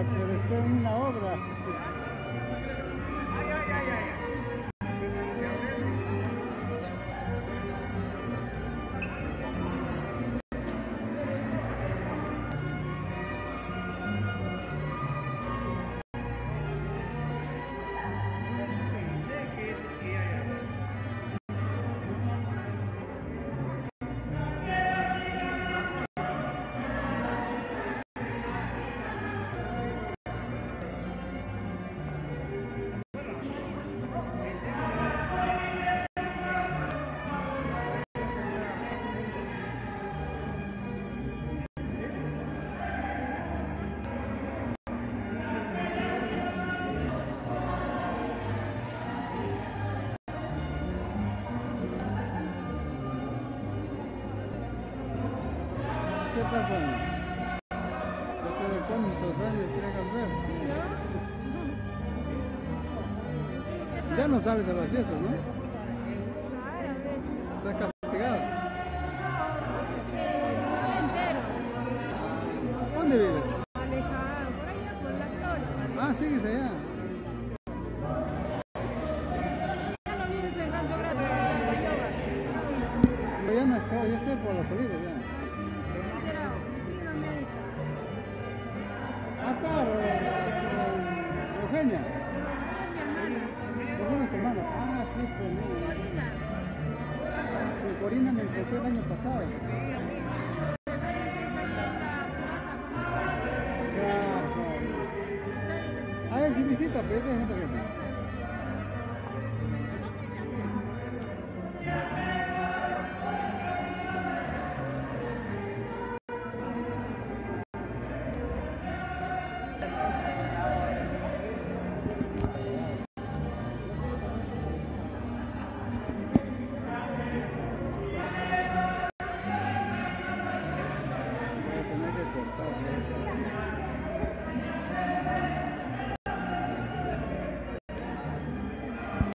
que después una obra. ¿Qué pasó? Después de cuántos años quieres ver. Sí, ¿no? Ya no sales a las fiestas, ¿no? Vez. Estás castigada. Es que no entero. ¿Dónde vives? Alejado, por allá por las flores. Ah, sigues allá. Ya no vives en Rancho Grande, en. Pero ya no estoy, yo estoy por los olivos ya. Claro, es, eh, Eugenia. Eugenia es tu hermana. Ah, sí, pues. Corina. Corina me encontró el año pasado. A ver si visita, pero te gente